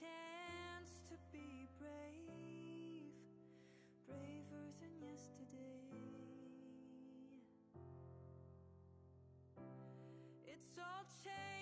chance to be brave, braver than yesterday. It's all changed.